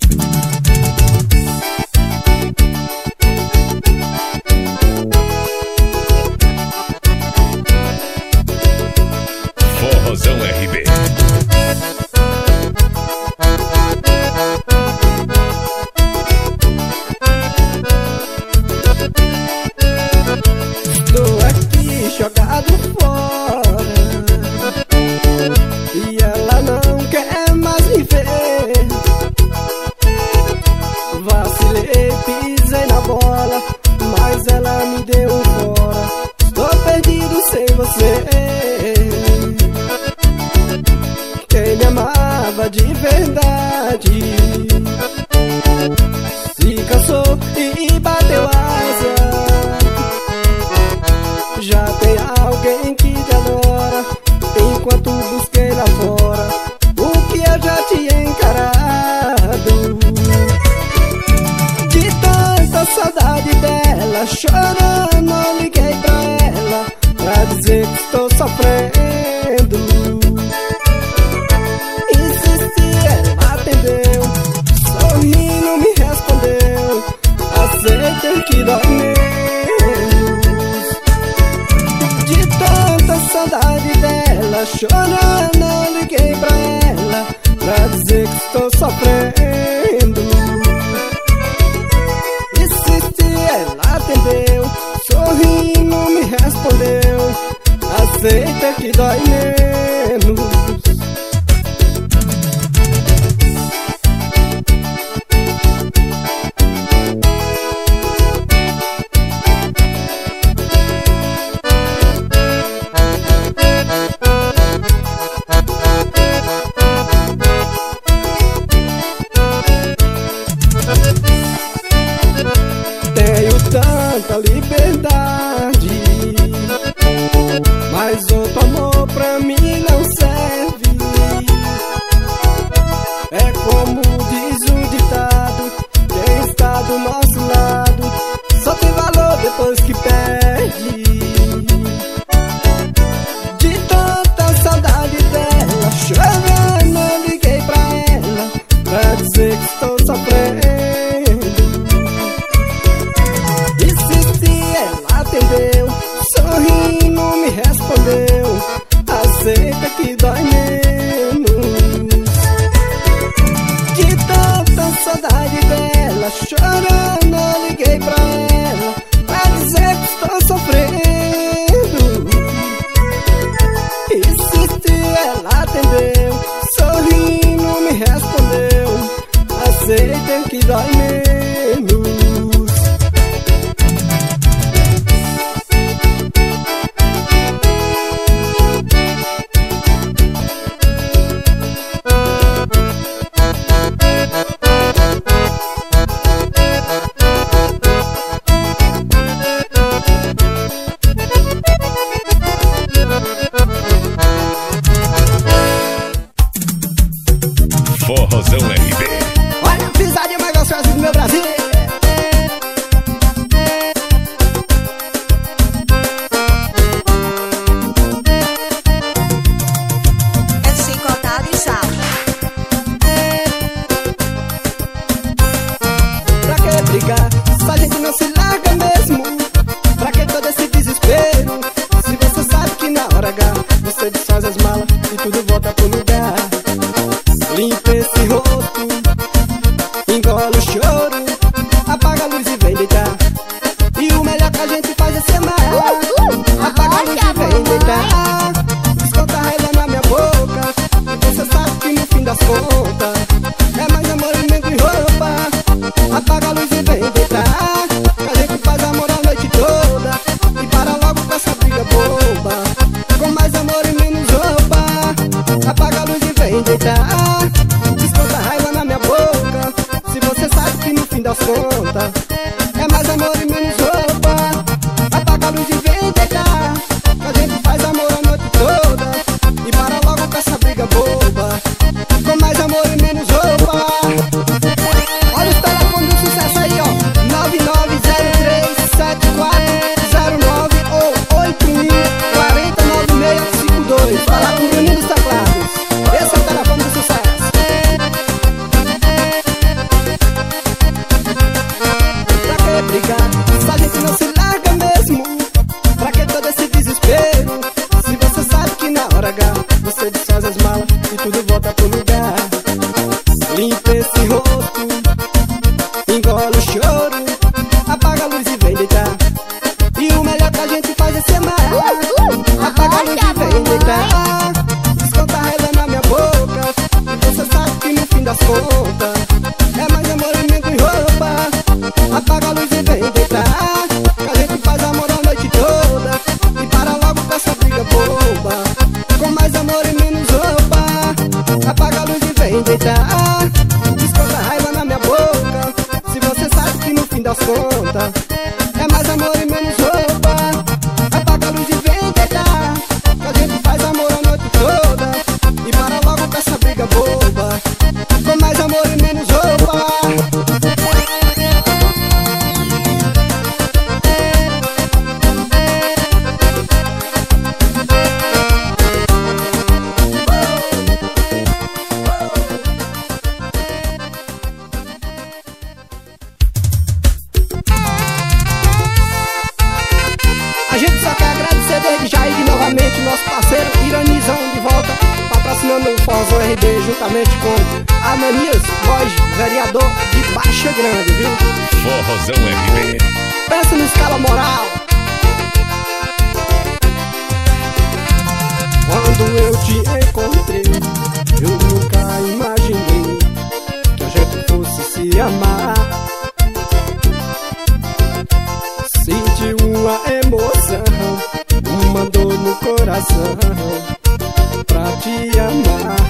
Bye. Joãozão RB juntamente com Ananias Voz, vereador de Baixa Grande, viu? Forrozão RB Pensa no escala moral Quando eu te encontrei Eu nunca imaginei Que a gente fosse se amar Senti uma emoção Uma dor no coração pra te amar.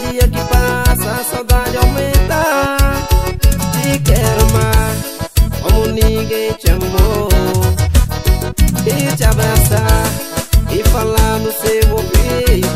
dia que passa a saudade aumenta. Te quero amar como ninguém te amou. E te abraçar e falar no seu ouvido.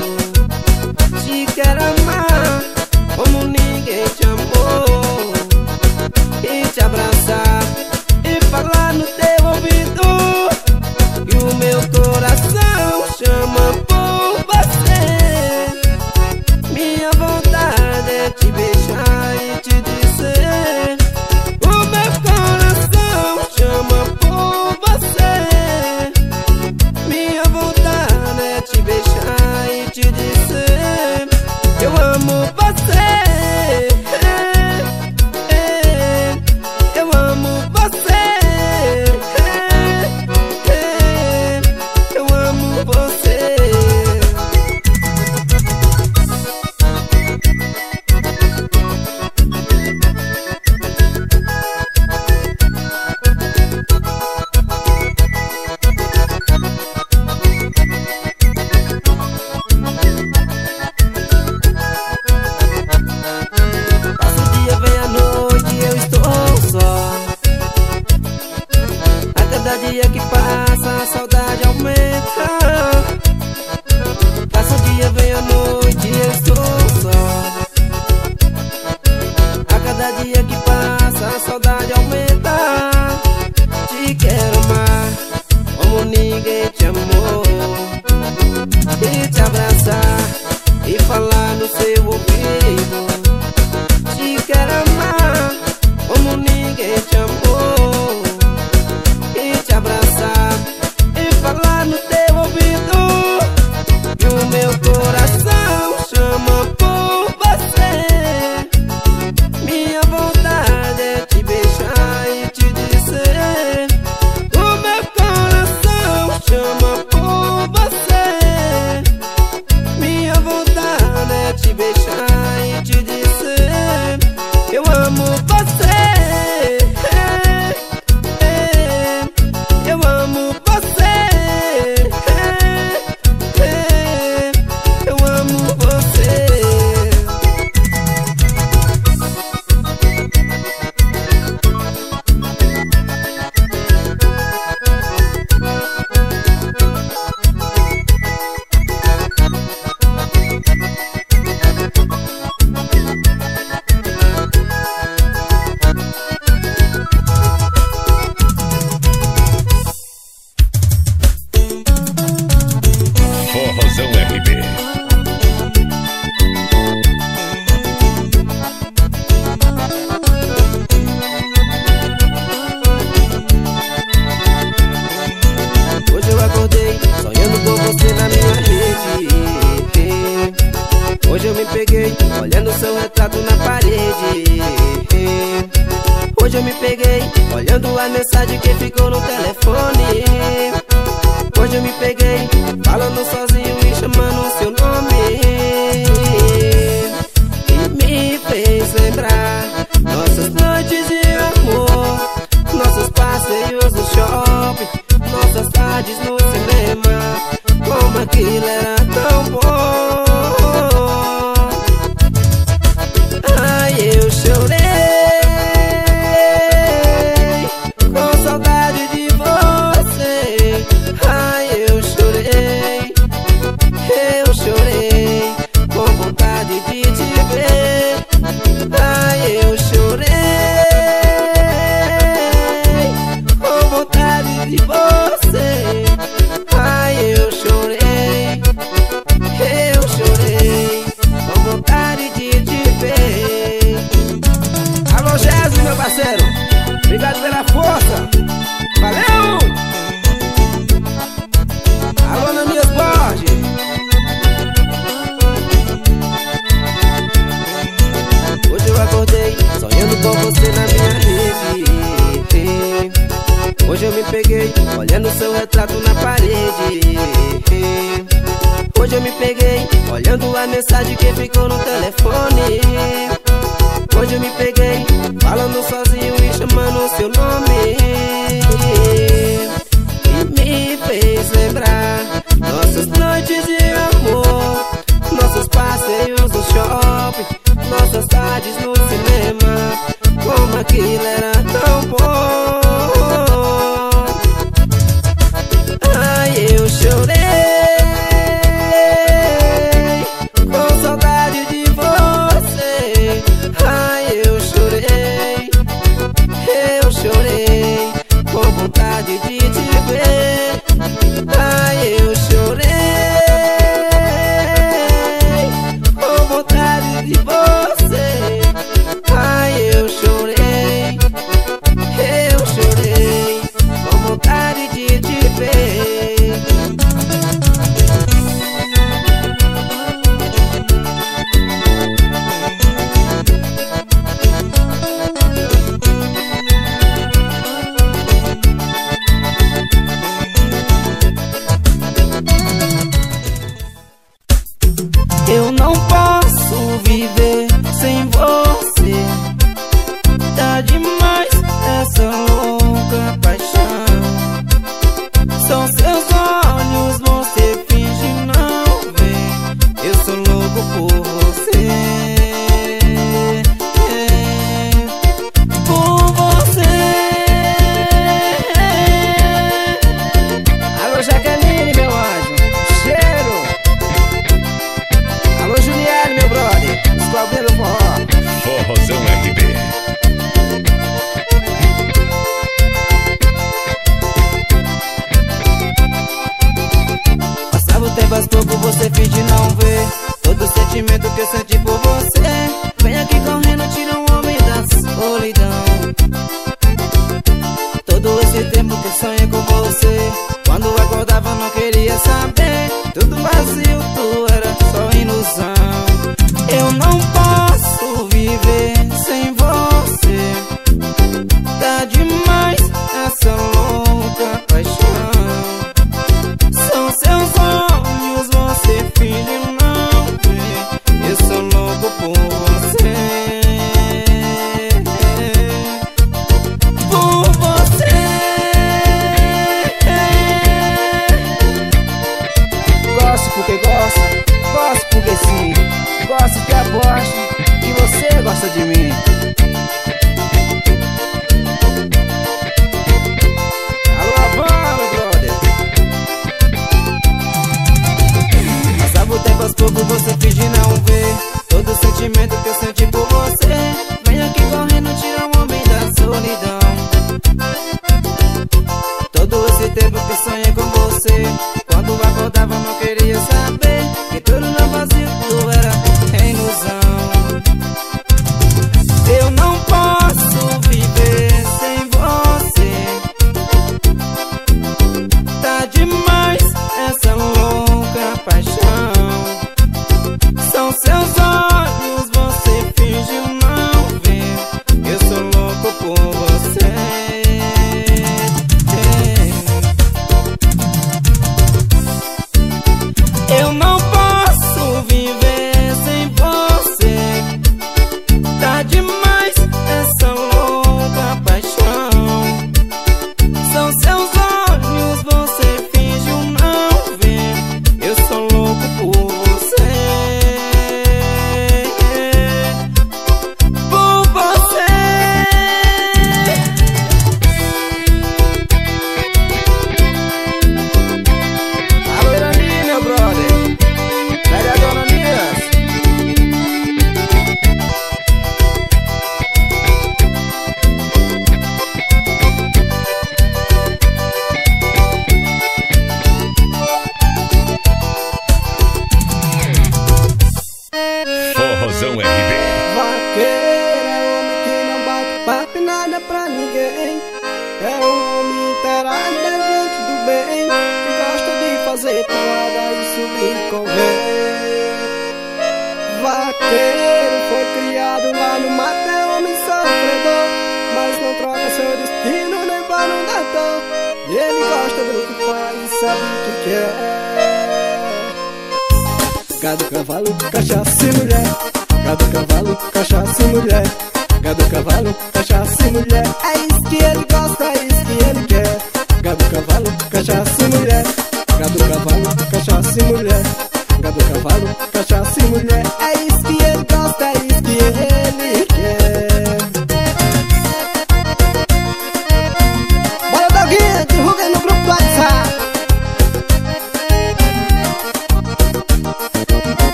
ciudad de la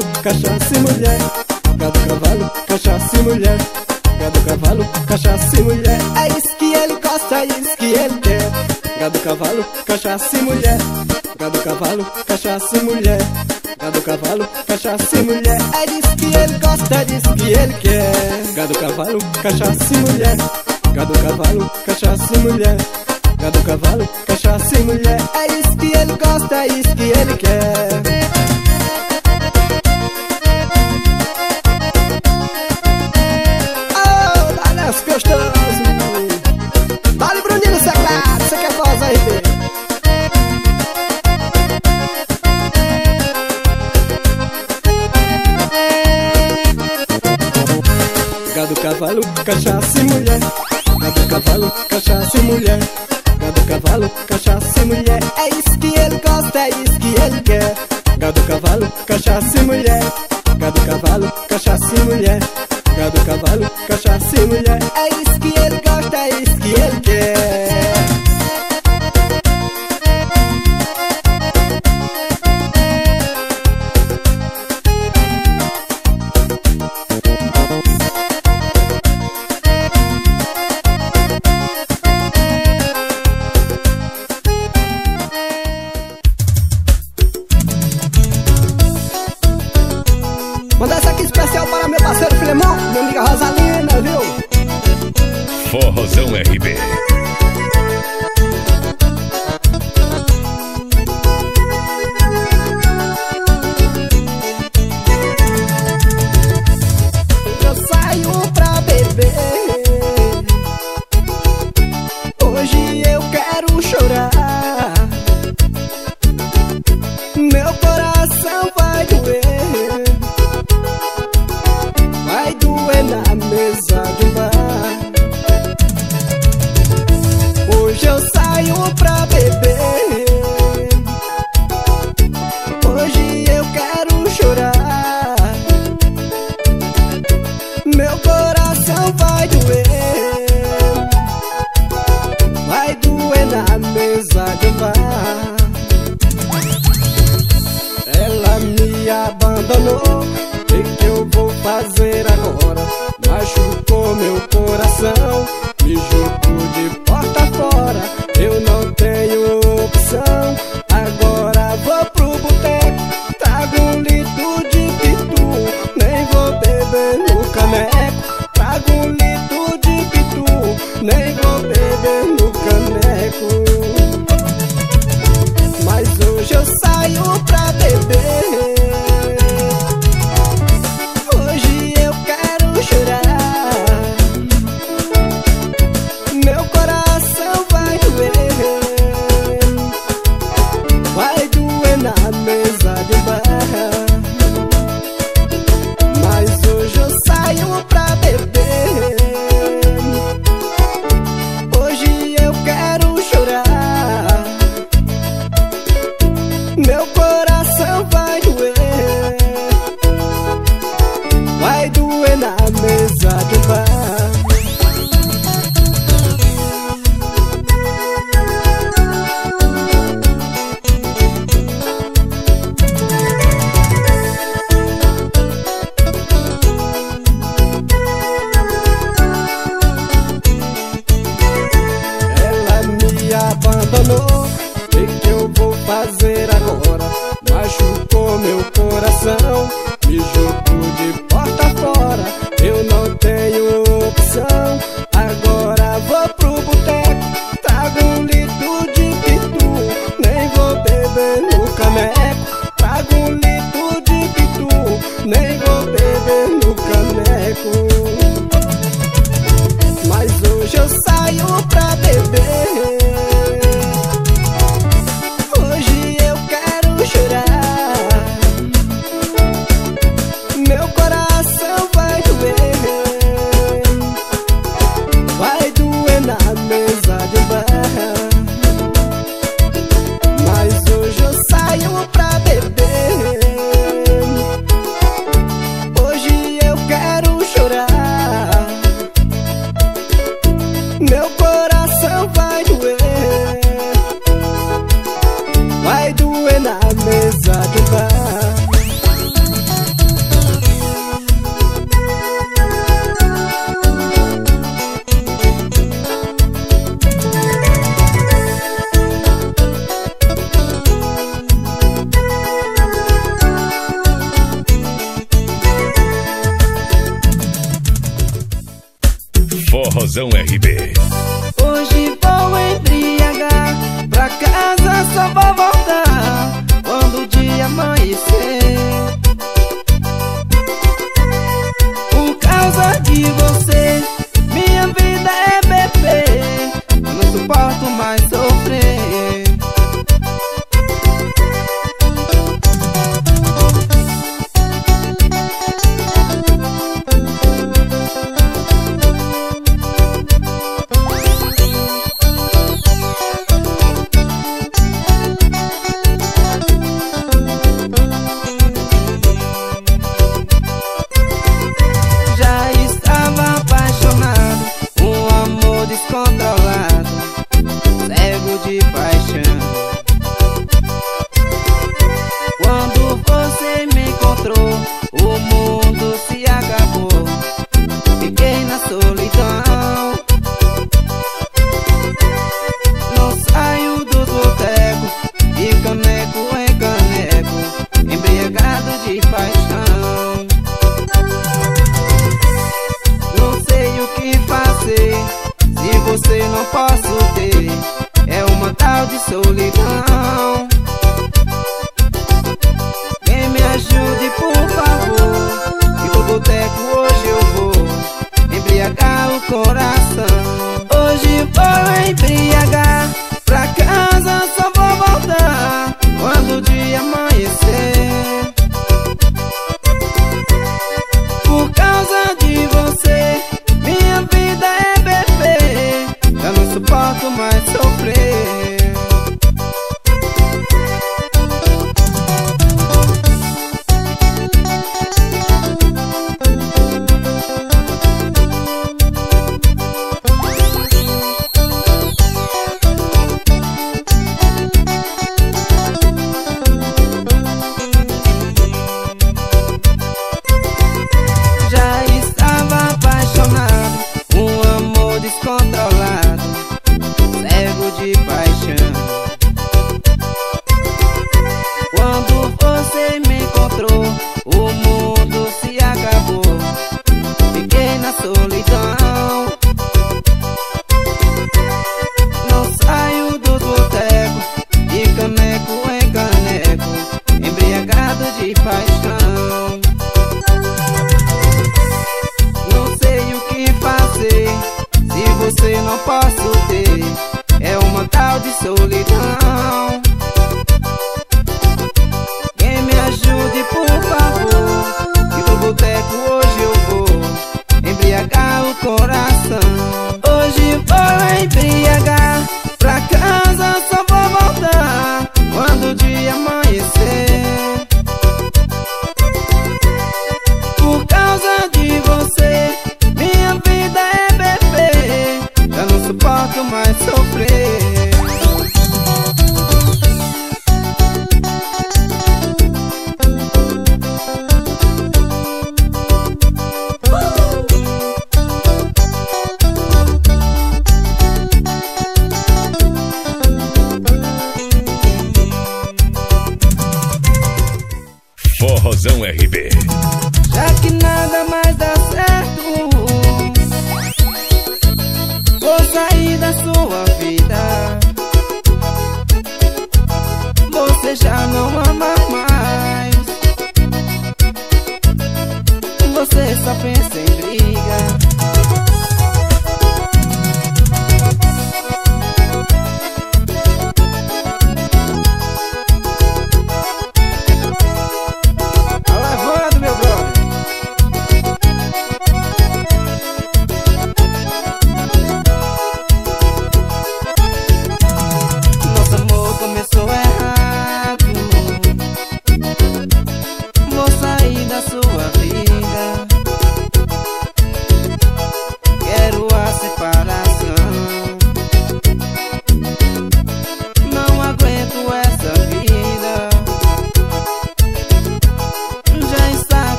cavalo, cachaça e mulher. Gado, cavalo, cachaça e mulher. Gado, cavalo, cachaça e mulher. É isso que ele gosta, é isso que ele quer. Gado, cavalo, cachaça e mulher. Gado, cavalo, cachaça e mulher. Gado, cavalo, cachaça e mulher. É disso que ele gosta, é disso que ele quer. Gado, cavalo, cachaça e mulher. Gado, cavalo, cachaça e mulher. Gado, cavalo, cachaça e mulher. É isso que ele gosta, é isso que ele quer cavalo, cachaça e mulher. Gado, cavalo, cachaça e mulher. Gado, cavalo, cachaça e mulher. É isso que ele gosta, é isso que ele quer. Gado, cavalo, cachaça e mulher. Gado, cavalo, cachaça e mulher. Gado, cavalo, cachaça e mulher. É Meu coração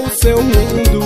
no seu mundo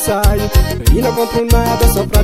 saio. E não compro nada só pra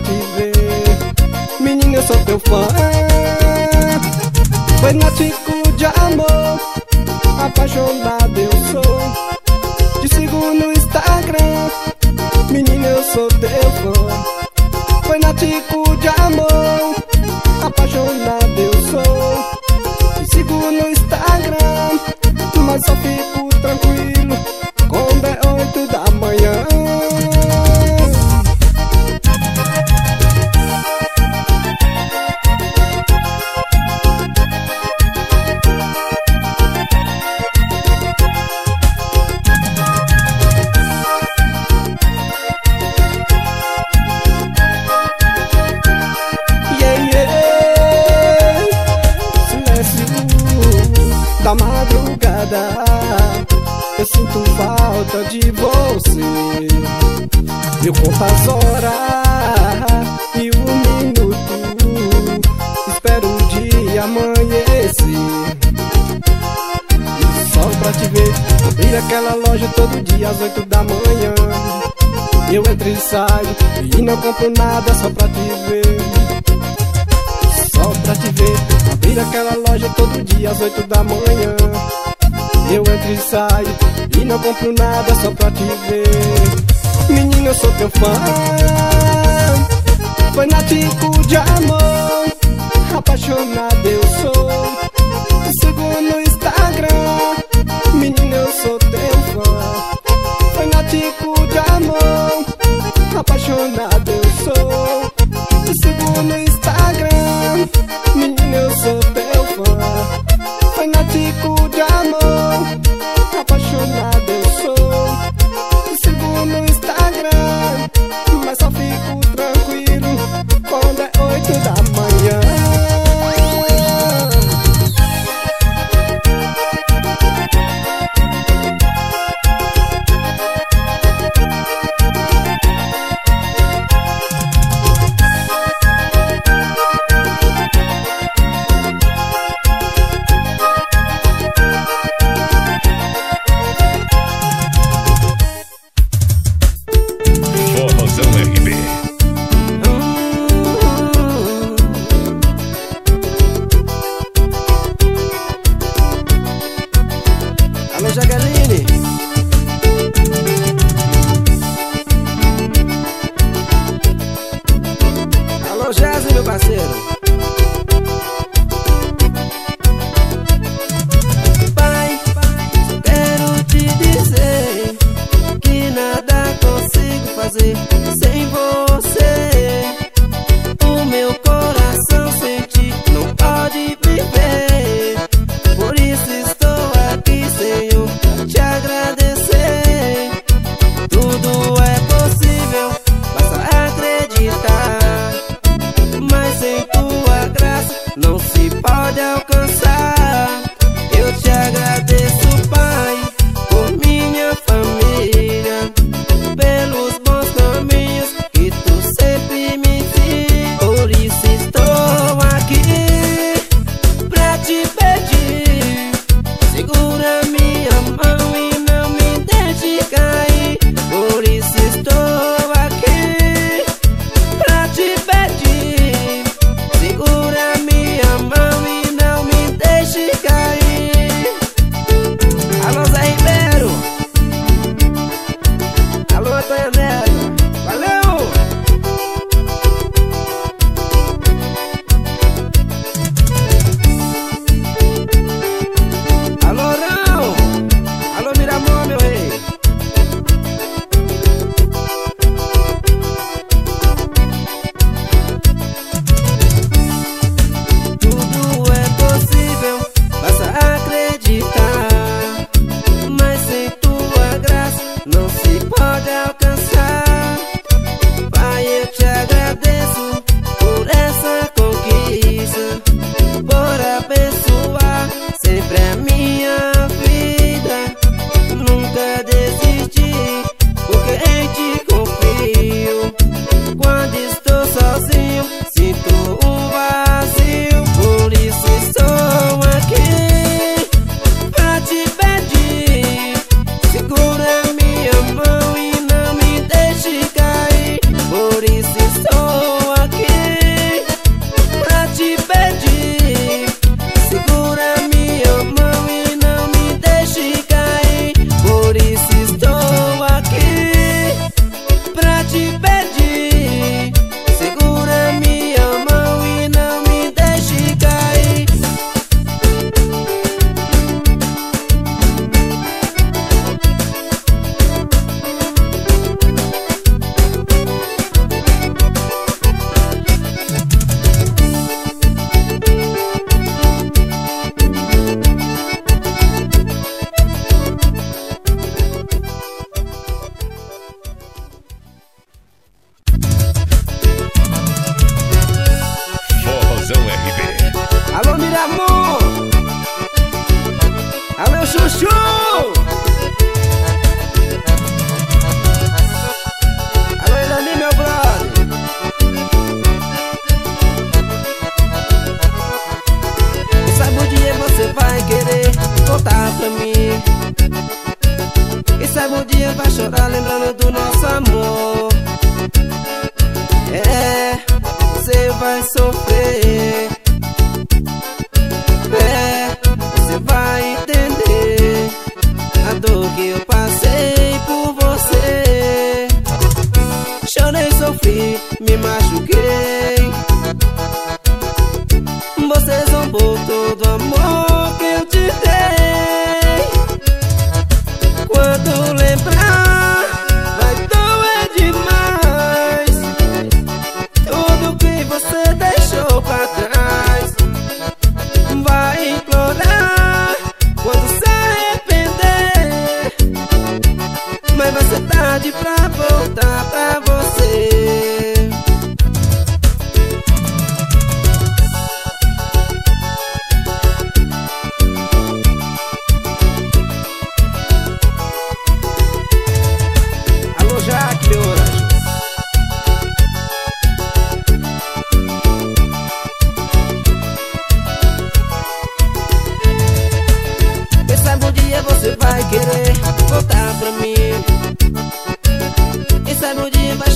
às oito da manhã. Eu entro e saio e não compro nada só pra te ver. Só pra te ver Abrir aquela loja todo dia às oito da manhã. Eu entro e saio e não compro nada só pra te ver. Menino, eu sou teu fã. Fanático de amor Apaixonado eu sou. Segundo no Instagram Menino, eu sou teu fã. Fanático de amor Apaixonado eu sou. Sigo no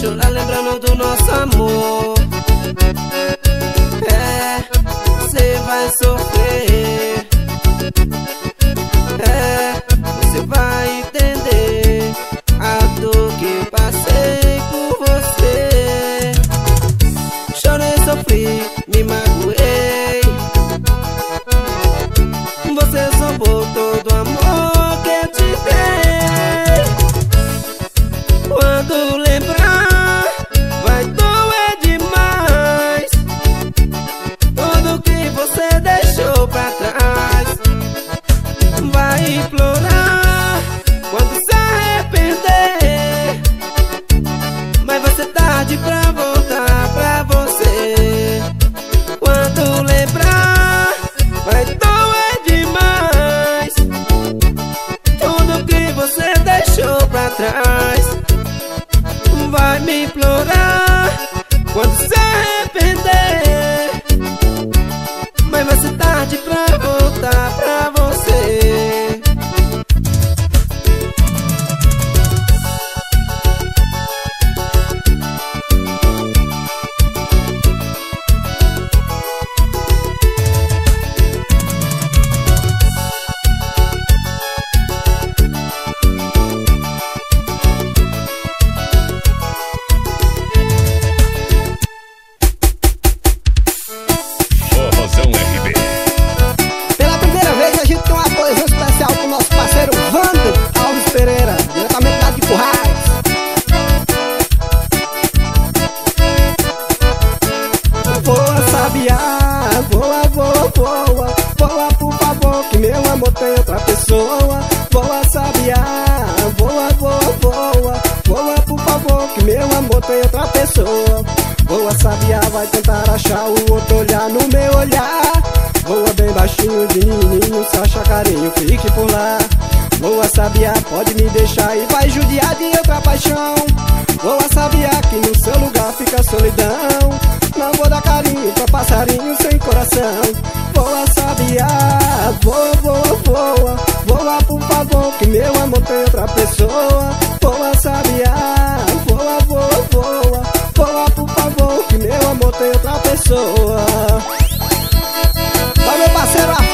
vai chorar lembrando do nosso amor menino, se acha carinho, fique por lá. Voa, sabiá, pode me deixar e vai judiar de outra paixão. Voa, sabiá, que no seu lugar fica solidão. Não vou dar carinho pra passarinho sem coração. Voa, sabiá, voa, voa, voa. Voa, por favor, que meu amor tem outra pessoa. Voa, sabiá, voa, voa, voa. Voa, por favor, que meu amor tem outra pessoa. Vai meu parceiro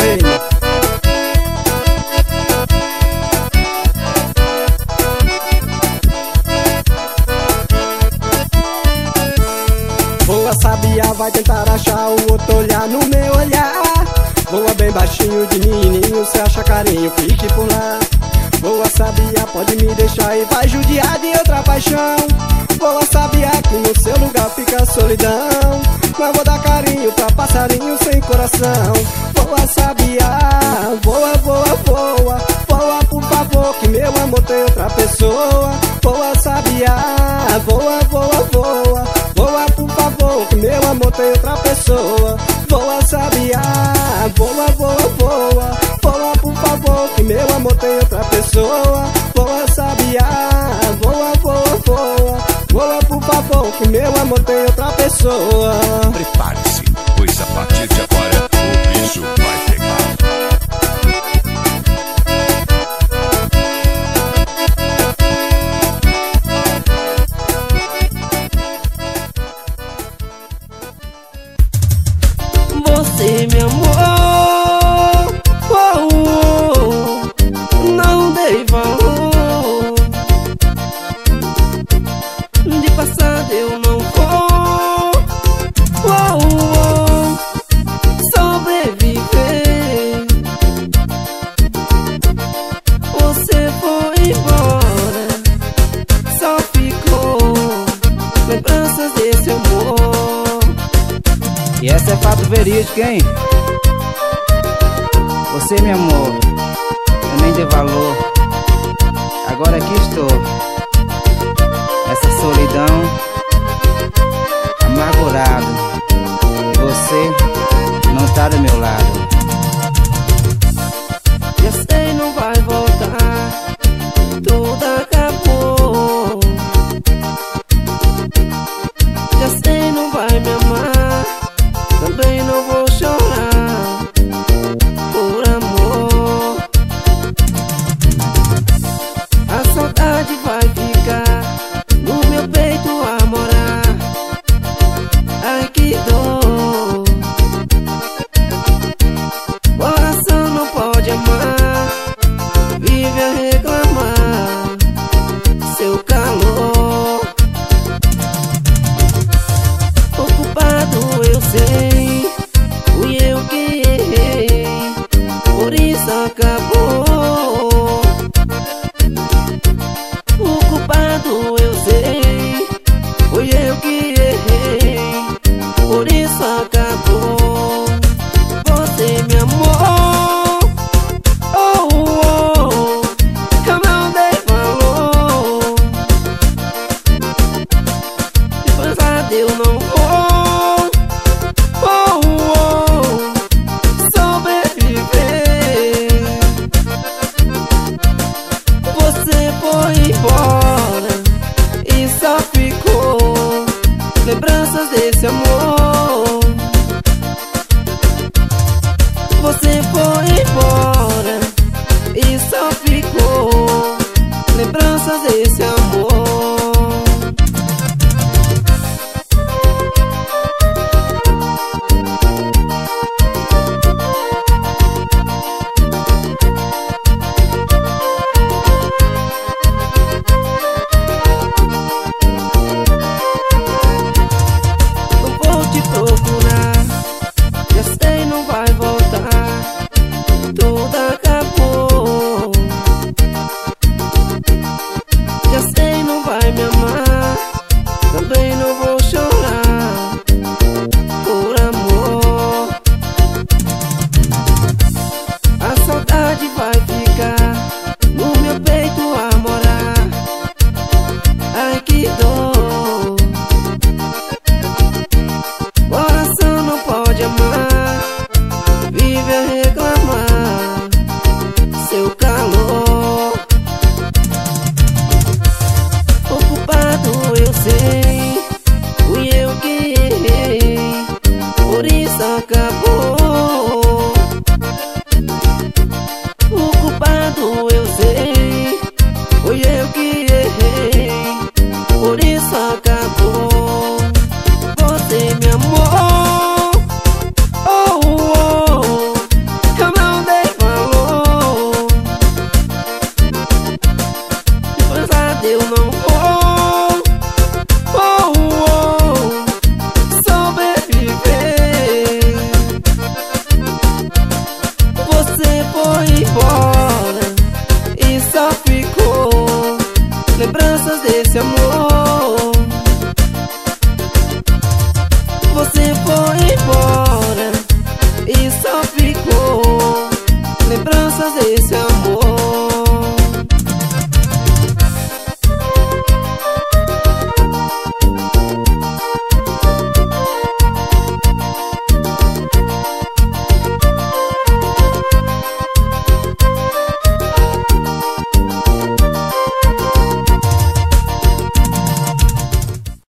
reino. Voa sabiá, vai tentar achar o outro olhar no meu olhar Voa bem baixinho de menininho, se acha carinho, fique por lá Boa sabia, pode me deixar e vai judiar de outra paixão. Boa sabia que no seu lugar fica solidão. Mas vou dar carinho pra passarinho sem coração. Boa sabia, voa, voa, voa Voa por favor que meu amor tem outra pessoa. Boa sabia, voa, voa, voa Voa por favor que meu amor tem outra pessoa. Voa sabia, voa, voa, voa Voa por favor, que meu amor tem outra pessoa. Voa sabiá, voa, voa, voa Voa por favor, que meu amor tem outra pessoa. Prepare-se, pois a partir de agora Isso é fato verídico, hein? Você, meu amor, eu nem dei valor. Agora aqui estou. Essa solidão, amargurado. Você não está do meu lado.